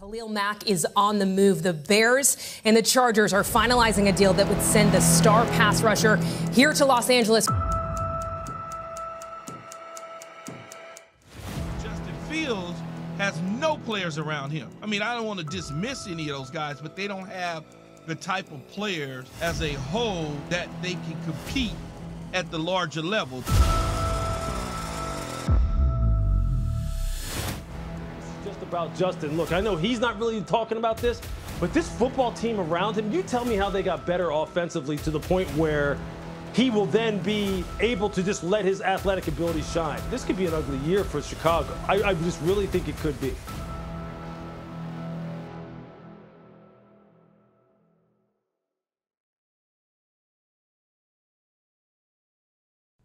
Khalil Mack is on the move. The Bears and the Chargers are finalizing a deal that would send the star pass rusher here to Los Angeles. Justin Fields has no players around him. I mean, I don't want to dismiss any of those guys, but they don't have the type of players as a whole that they can compete at the larger level. About Justin. Look, I know he's not really talking about this, but this football team around him, you tell me how they got better offensively to the point where he will then be able to just let his athletic ability shine. This could be an ugly year for Chicago. I, I just really think it could be.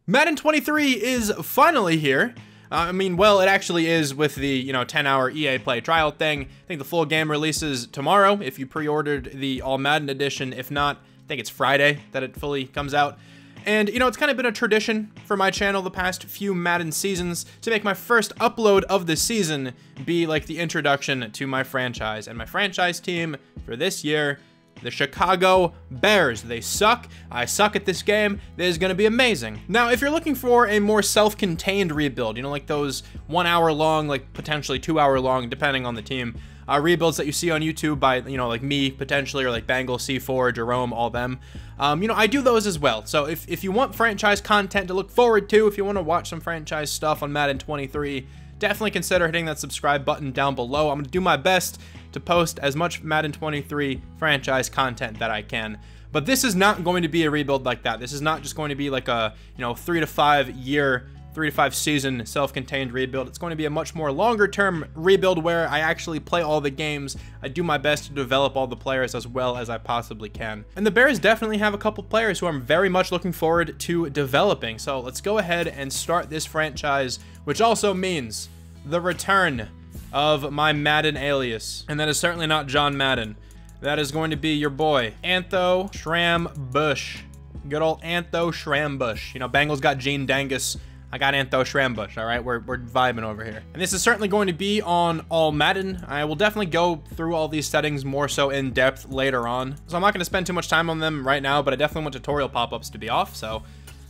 Madden 23 is finally here. Uh, I mean, well, it actually is with the, you know, 10-hour EA Play trial thing. I think the full game releases tomorrow if you pre-ordered the All Madden edition. If not, I think it's Friday that it fully comes out. And, you know, it's kind of been a tradition for my channel the past few Madden seasons to make my first upload of the season be like the introduction to my franchise. And my franchise team for this year the Chicago Bears. They suck. I suck at this game. This is going to be amazing. Now, if you're looking for a more self-contained rebuild, you know, like those one hour long, like potentially two hour long, depending on the team, uh, rebuilds that you see on YouTube by, you know, like me potentially, or like Bengal, C4, Jerome, all them. Um, you know, I do those as well. So if, if you want franchise content to look forward to, if you want to watch some franchise stuff on Madden 23, definitely consider hitting that subscribe button down below. I'm going to do my best to post as much Madden 23 franchise content that I can. But this is not going to be a rebuild like that. This is not just going to be like a, you know, three to five year, three to five season self-contained rebuild. It's going to be a much more longer term rebuild where I actually play all the games. I do my best to develop all the players as well as I possibly can. And the Bears definitely have a couple players who I'm very much looking forward to developing. So let's go ahead and start this franchise, which also means the return of my Madden alias. And that is certainly not John Madden. That is going to be your boy, Antho Shram Bush. Good old Antho Schrambush. You know, Bengals got Gene Dangus. I got Antho Schrambush, all right? We're, we're vibing over here. And this is certainly going to be on all Madden. I will definitely go through all these settings more so in depth later on. So I'm not going to spend too much time on them right now, but I definitely want tutorial pop-ups to be off, so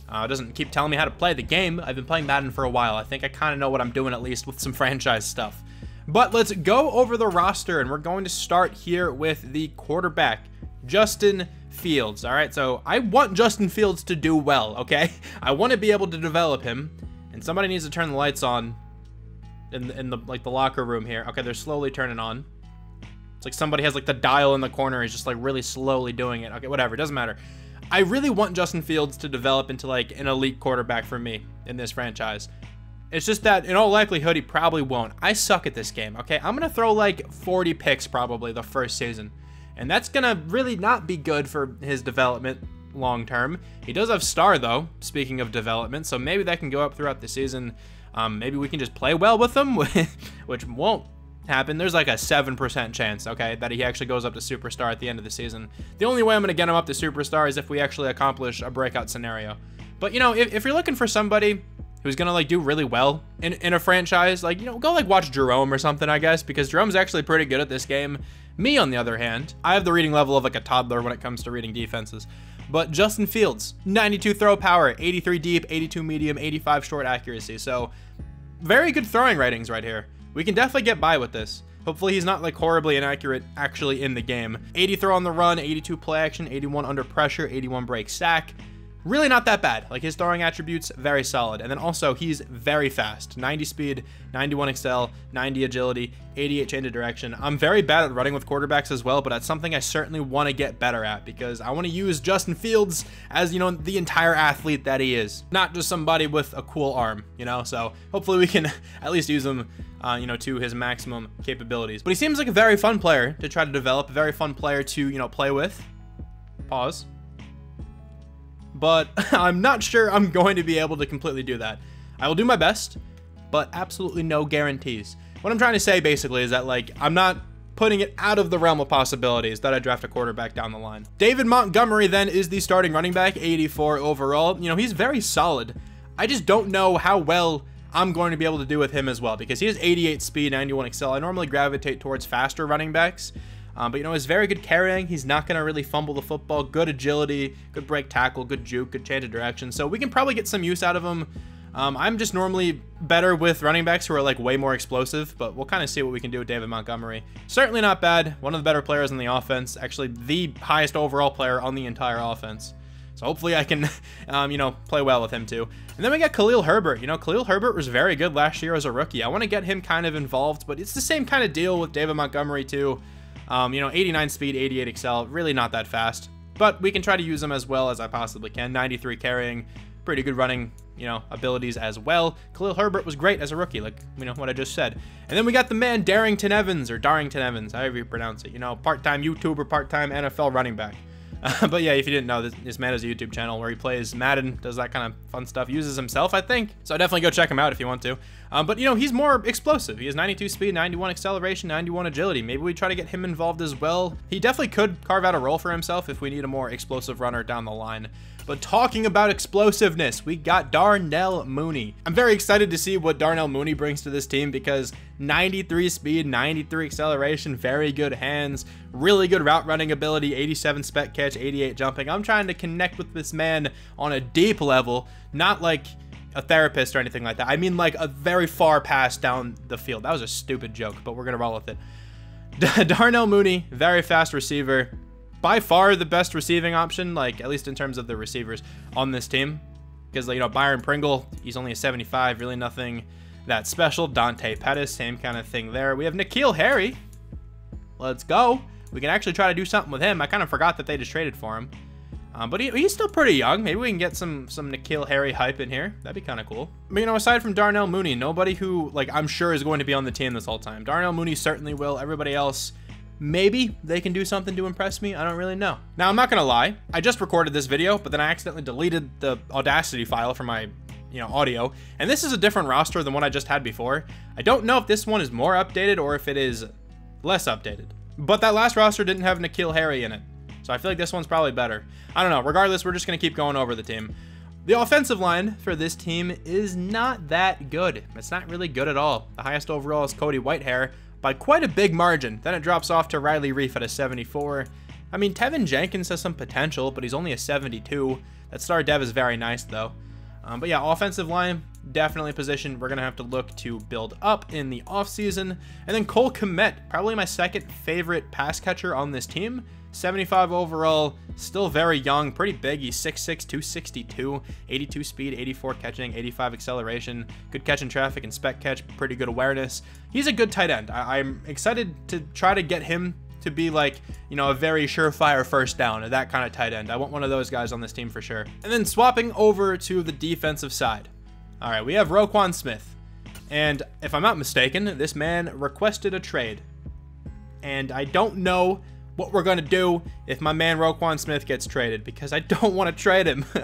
uh, it doesn't keep telling me how to play the game. I've been playing Madden for a while. I think I kind of know what I'm doing at least with some franchise stuff. But let's go over the roster, and we're going to start here with the quarterback, Justin Fields. All right, so I want Justin Fields to do well, okay? I want to be able to develop him, and somebody needs to turn the lights on in, in the like the locker room here. Okay, they're slowly turning on. It's like somebody has like the dial in the corner, is just like really slowly doing it. Okay, whatever, it doesn't matter. I really want Justin Fields to develop into like an elite quarterback for me in this franchise. It's just that in all likelihood, he probably won't. I suck at this game, okay? I'm going to throw like 40 picks probably the first season. And that's to really not be good for his development long term. He does have star though, speaking of development, so maybe that can go up throughout the season. Um, maybe we can just play well with him, which won't happen. There's like a 7% chance, okay, that he actually goes up to superstar at the end of the season. The only way I'm to get him up to superstar is if we actually accomplish a breakout scenario. But, you know, if, if you're looking for somebody who's gonna like do really well in, in a franchise, like, you know, go like watch Jerome or something, I guess, because Jerome's actually pretty good at this game. Me, on the other hand, I have the reading level of like a toddler when it comes to reading defenses. But Justin Fields, 92 throw power, 83 deep, 82 medium, 85 short accuracy. So very good throwing ratings right here. We can definitely get by with this. Hopefully he's not like horribly inaccurate actually in the game. 80 throw on the run, 82 play action, 81 under pressure, 81 break sack, really not that bad. Like his throwing attributes, very solid. And then also he's very fast. 90 speed, 91 excel, 90 agility, 88 change of direction. I'm very bad at running with quarterbacks as well, but that's something I certainly want to get better at because I want to use Justin Fields as, you know, the entire athlete that he is. Not just somebody with a cool arm, you know? So hopefully we can at least use him uh, you know, to his maximum capabilities. But he seems like a very fun player to try to develop, a very fun player to, you know, play with. Pause but I'm not sure I'm going to be able to completely do that. I will do my best, but absolutely no guarantees. What I'm trying to say basically is that like I'm not putting it out of the realm of possibilities that I draft a quarterback down the line. David Montgomery then is the starting running back, 84 overall. You know, he's very solid. I just don't know how well I'm going to be able to do with him as well because he has 88 speed, 91 excel. I normally gravitate towards faster running backs. Um, but you know, he's very good carrying. He's not going to really fumble the football. Good agility, good break tackle, good juke, good change of direction. So we can probably get some use out of him. Um, I'm just normally better with running backs who are like way more explosive, but we'll kind of see what we can do with David Montgomery. Certainly not bad. One of the better players in the offense. Actually, the highest overall player on the entire offense. So hopefully I can, um, you know, play well with him too. And then we got Khalil Herbert. You know, Khalil Herbert was very good last year as a rookie. I want to get him kind of involved, but it's the same kind of deal with David Montgomery too. Um, you know, 89 speed, 88 excel, really not that fast. But we can try to use them as well as I possibly can. 93 carrying, pretty good running, you know, abilities as well. Khalil Herbert was great as a rookie, like, you know, what I just said. And then we got the man Darrynton Evans, or Darrynton Evans, however you pronounce it. You know, part-time YouTuber, part-time NFL running back. But yeah, if you didn't know, this, this, man has a YouTube channel where he plays Madden, does that kind of fun stuff, uses himself, I think. So definitely go check him out if you want to. Um, but, you know, he's more explosive. He has 92 speed, 91 acceleration, 91 agility. Maybe we try to get him involved as well. He definitely could carve out a role for himself if we need a more explosive runner down the line. But talking about explosiveness, we got Darnell Mooney. I'm very excited to see what Darnell Mooney brings to this team because 93 speed, 93 acceleration, very good hands, really good route running ability, 87 spec catch, 88 jumping. I'm trying to connect with this man on a deep level, not like a therapist or anything like that. I mean like a very far pass down the field. That was a stupid joke, but we're going to roll with it. Darnell Mooney, very fast receiver, by far the best receiving option, like at least in terms of the receivers on this team. Because, you know, Byron Pringle, he's only a 75, really nothing that special. Dante Pettis, same kind of thing there. We have N'Keal Harry. Let's go. We can actually try to do something with him. I kind of forgot that they just traded for him. Um, but he, he's still pretty young. Maybe we can get some some N'Keal Harry hype in here. That'd be kind of cool. But, you know, aside from Darnell Mooney, nobody who, like, I'm sure is going to be on the team this whole time. Darnell Mooney certainly will. Everybody else Maybe they can do something to impress me. I don't really know. Now, I'm not going to lie. I just recorded this video, but then I accidentally deleted the Audacity file from my you know, audio. And this is a different roster than what I just had before. I don't know if this one is more updated or if it is less updated. But that last roster didn't have N'Keal Harry in it. So I feel like this one's probably better. I don't know. Regardless, we're just going to keep going over the team. The offensive line for this team is not that good. It's not really good at all. The highest overall is Cody Whitehair, by quite a big margin. Then it drops off to Riley Reiff at a 74. I mean, Teven Jenkins has some potential, but he's only a 72. That star dev is very nice, though. Um, but yeah, offensive line, definitely a position we're going to have to look to build up in the offseason. And then Cole Kmet, probably my second favorite pass catcher on this team. 75 overall, still very young, pretty big. He's 6'6", 262, 82 speed, 84 catching, 85 acceleration, good catch in traffic and spec catch, pretty good awareness. He's a good tight end. I I'm excited to try to get him to be like, you know, a very surefire first down, or that kind of tight end. I want one of those guys on this team for sure. And then swapping over to the defensive side. All right, we have Roquan Smith. And if I'm not mistaken, this man requested a trade. And I don't know what we're going to do if my man Roquan Smith gets traded because I don't want to trade him.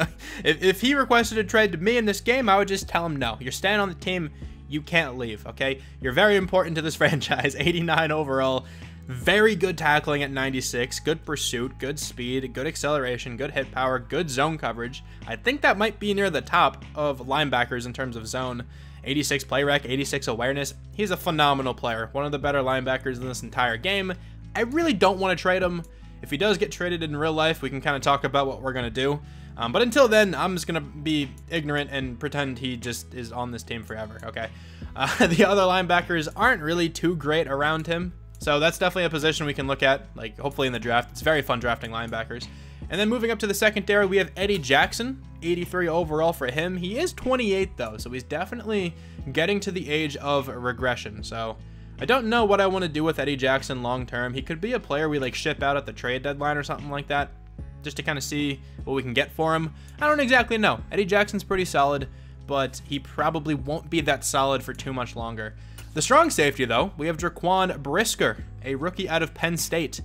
if, if he requested a trade to me in this game, I would just tell him no. You're staying on the team. You can't leave, okay? You're very important to this franchise. 89 overall. Very good tackling at 96, good pursuit, good speed, good acceleration, good hit power, good zone coverage. I think that might be near the top of linebackers in terms of zone. 86 play rec, 86 awareness. He's a phenomenal player, one of the better linebackers in this entire game. I really don't want to trade him. If he does get traded in real life, we can kind of talk about what we're going to do. Um, but until then, I'm just going to be ignorant and pretend he just is on this team forever, okay? Uh, the other linebackers aren't really too great around him. So that's definitely a position we can look at, like hopefully in the draft. It's very fun drafting linebackers. And then moving up to the secondary, we have Eddie Jackson, 83 overall for him. He is 28 though, so he's definitely getting to the age of regression. So I don't know what I want to do with Eddie Jackson long term. He could be a player we like ship out at the trade deadline or something like that, just to kind of see what we can get for him. I don't exactly know. Eddie Jackson's pretty solid, but he probably won't be that solid for too much longer. The strong safety, though, we have Jaquan Brisker, a rookie out of Penn State.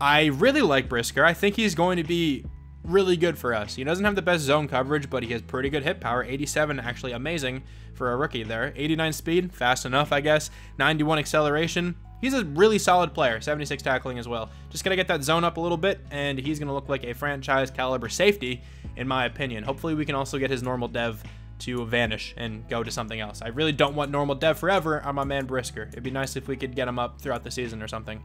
I really like Brisker. I think he's going to be really good for us. He doesn't have the best zone coverage, but he has pretty good hit power. 87, actually amazing for a rookie there. 89 speed, fast enough, I guess. 91 acceleration. He's a really solid player. 76 tackling as well. Just got to get that zone up a little bit, and he's going to look like a franchise caliber safety, in my opinion. Hopefully, we can also get his normal dev to vanish and go to something else. I really don't want normal dev forever on my man Brisker. It'd be nice if we could get him up throughout the season or something.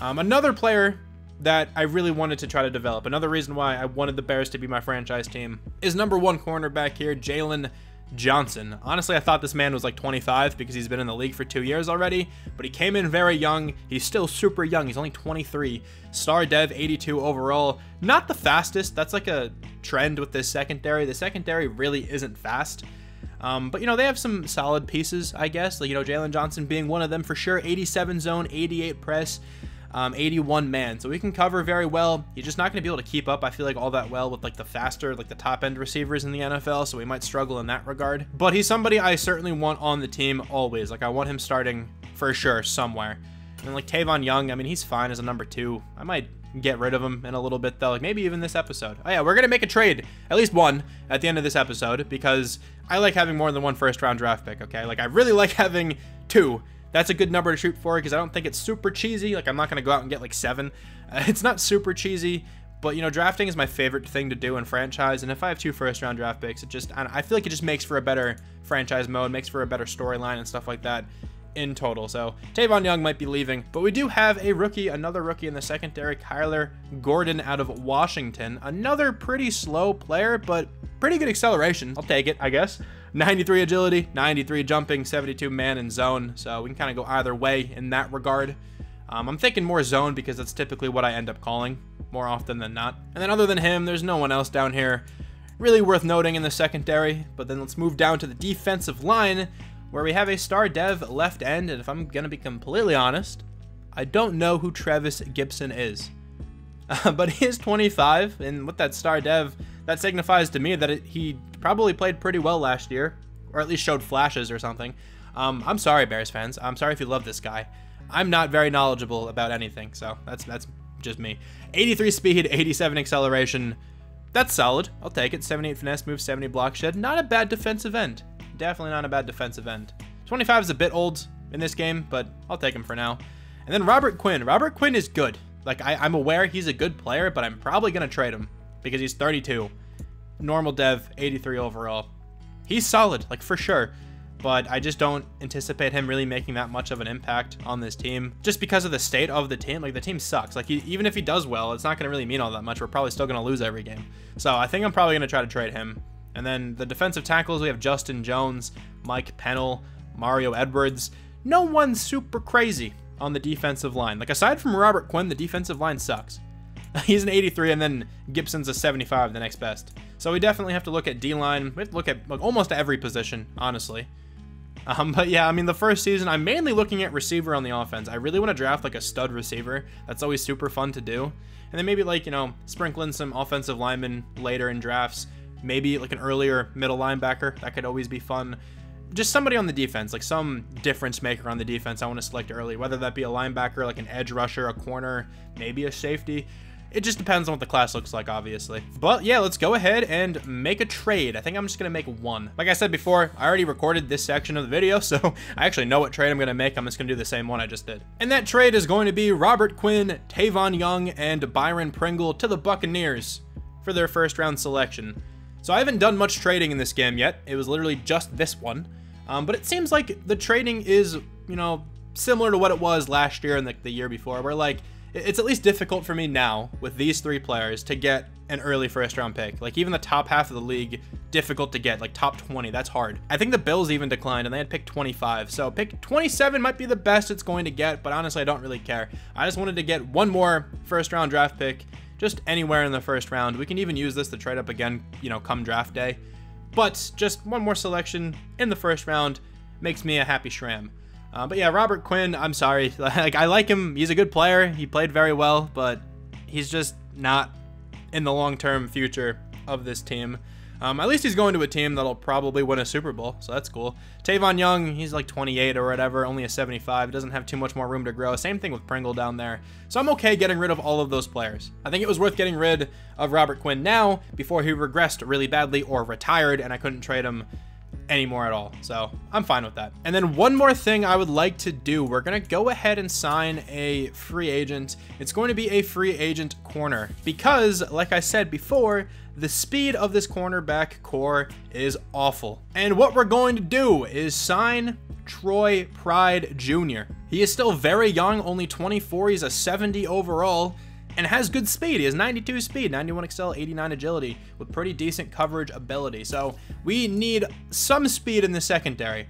Um, another player that I really wanted to try to develop, another reason why I wanted the Bears to be my franchise team, is number one cornerback here, Jaylon Johnson. Honestly, I thought this man was like 25 because he's been in the league for two years already, but he came in very young. He's still super young. He's only 23. Star Dev 82 overall. Not the fastest. That's like a trend with this secondary. The secondary really isn't fast. Um, but you know they have some solid pieces, I guess. Like you know Jaylon Johnson being one of them for sure. 87 zone, 88 press um, 81 man. So we can cover very well. He's just not going to be able to keep up, I feel like, all that well with like the faster, like the top end receivers in the NFL. So we might struggle in that regard. But he's somebody I certainly want on the team always. Like I want him starting for sure somewhere. And like Tavon Young, I mean, he's fine as a number two. I might get rid of him in a little bit though, like maybe even this episode. Oh yeah, we're gonna make a trade, at least one, at the end of this episode because I like having more than one first round draft pick. Okay, like I really like having two that's a good number to shoot for because I don't think it's super cheesy. Like, I'm not going to go out and get like seven. Uh, it's not super cheesy, but, you know, drafting is my favorite thing to do in franchise. And if I have two first round draft picks, it just, I feel like it just makes for a better franchise mode, makes for a better storyline and stuff like that in total. So Tavon Young might be leaving, but we do have a rookie, another rookie in the secondary, Kyler Gordon out of Washington. Another pretty slow player, but pretty good acceleration. I'll take it, I guess. 93 agility, 93 jumping, 72 man and zone. So we can kind of go either way in that regard. Um, I'm thinking more zone because that's typically what I end up calling more often than not. And then other than him, there's no one else down here really worth noting in the secondary. But then let's move down to the defensive line where we have a star dev left end. And if I'm going to be completely honest, I don't know who Trevis Gipson is. Uh, but he is 25, and with that star dev, that signifies to me that it, he probably played pretty well last year, or at least showed flashes or something. Um, I'm sorry, Bears fans. I'm sorry if you love this guy. I'm not very knowledgeable about anything, so that's that's just me. 83 speed, 87 acceleration. That's solid. I'll take it. 78 finesse, move 70 block shed. Not a bad defensive end. Definitely not a bad defensive end. 25 is a bit old in this game, but I'll take him for now. And then Robert Quinn. Robert Quinn is good. Like, I, I'm aware he's a good player, but I'm probably going to trade him because he's 32. Normal dev, 83 overall. He's solid, like for sure. But I just don't anticipate him really making that much of an impact on this team. Just because of the state of the team. Like the team sucks. Like he, even if he does well, it's not going to really mean all that much. We're probably still going to lose every game. So I think I'm probably going to try to trade him. And then the defensive tackles, we have Justin Jones, Mike Pennel, Mario Edwards. No one super crazy on the defensive line. Like aside from Robert Quinn, the defensive line sucks. He's an 83, and then Gipson's a 75, the next best. So we definitely have to look at D-line. We have to look at like, almost every position, honestly. Um, but yeah, I mean, the first season, I'm mainly looking at receiver on the offense. I really want to draft like a stud receiver. That's always super fun to do. And then maybe like, you know, sprinkling some offensive linemen later in drafts. Maybe like an earlier middle linebacker. That could always be fun just somebody on the defense, like some difference maker on the defense I want to select early, whether that be a linebacker, like an edge rusher, a corner, maybe a safety. It just depends on what the class looks like, obviously. But yeah, let's go ahead and make a trade. I think I'm just to make one. Like I said before, I already recorded this section of the video, so I actually know what trade I'm to make. I'm just to do the same one I just did. And that trade is going to be Robert Quinn, Tavon Young, and Byron Pringle to the Buccaneers for their first round selection. So I haven't done much trading in this game yet. It was literally just this one. Um, but it seems like the trading is, you know, similar to what it was last year and the year before, where like it's at least difficult for me now with these three players to get an early first round pick. Like even the top half of the league, difficult to get, like top 20, that's hard. I think the Bills even declined and they had pick 25. So pick 27 might be the best it's going to get, but honestly, I don't really care. I just wanted to get one more first round draft pick just anywhere in the first round. We can even use this to trade up again, you know, come draft day. But just one more selection in the first round makes me a happy shram. Uh, but yeah, Robert Quinn, I'm sorry. Like I like him. He's a good player. He played very well, but he's just not in the long-term future of this team. Um, at least he's going to a team that'll probably win a Super Bowl, so that's cool. Tavon Young, he's like 28 or whatever, only a 75, doesn't have too much more room to grow. Same thing with Pringle down there. So I'm okay getting rid of all of those players. I think it was worth getting rid of Robert Quinn now before he regressed really badly or retired and I couldn't trade him anymore at all. So I'm fine with that. And then one more thing I would like to do, we're going to go ahead and sign a free agent. It's going to be a free agent corner because like I said before, the speed of this cornerback corps is awful. And what we're going to do is sign Troy Pride Jr. He is still very young, only 24. He's a 70 overall and has good speed. He has 92 speed, 91 excel, 89 agility with pretty decent coverage ability. So we need some speed in the secondary.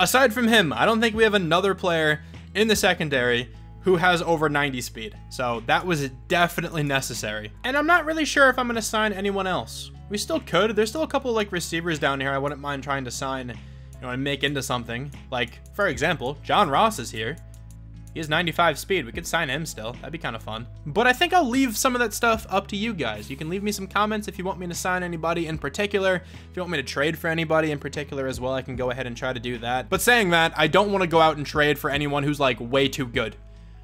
Aside from him, I don't think we have another player in the secondary who has over 90 speed. So that was definitely necessary. And I'm not really sure if I'm going to sign anyone else. We still could. There's still a couple like receivers down here I wouldn't mind trying to sign, you know, and make into something. Like, for example, John Ross is here. He has 95 speed. We could sign him still. That'd be kind of fun. But I think I'll leave some of that stuff up to you guys. You can leave me some comments if you want me to sign anybody in particular. If you want me to trade for anybody in particular as well, I can go ahead and try to do that. But saying that, I don't want to go out and trade for anyone who's like way too good.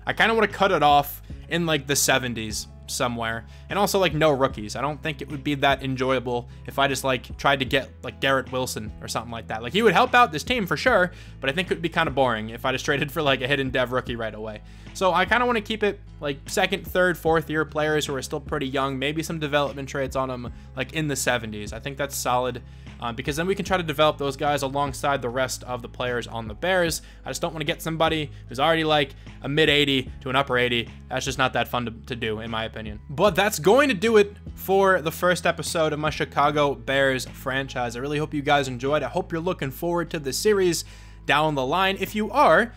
I kind of want to cut it off in like the 70s somewhere. And also like no rookies. I don't think it would be that enjoyable if I just like tried to get like Garrett Wilson or something like that. Like he would help out this team for sure, but I think it would be kind of boring if I just traded for like a hidden dev rookie right away. So I kind of want to keep it like second, third, fourth year players who are still pretty young, maybe some development trades on them like in the 70s. I think that's solid um, because then we can try to develop those guys alongside the rest of the players on the Bears. I just don't want to get somebody who's already like a mid 80 to an upper 80. That's just not that fun to, to do, in my opinion. But that's going to do it for the first episode of my Chicago Bears franchise. I really hope you guys enjoyed. I hope you're looking forward to the series down the line. If you are,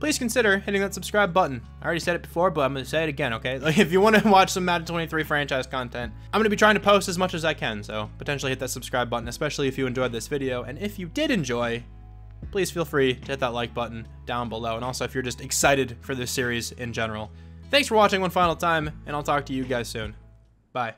please consider hitting that subscribe button. I already said it before, but I'm going to say it again, okay? Like, if you want to watch some Madden 23 franchise content, I'm going to be trying to post as much as I can, so potentially hit that subscribe button, especially if you enjoyed this video. And if you did enjoy, please feel free to hit that like button down below. And also, if you're just excited for this series in general. Thanks for watching one final time, and I'll talk to you guys soon. Bye.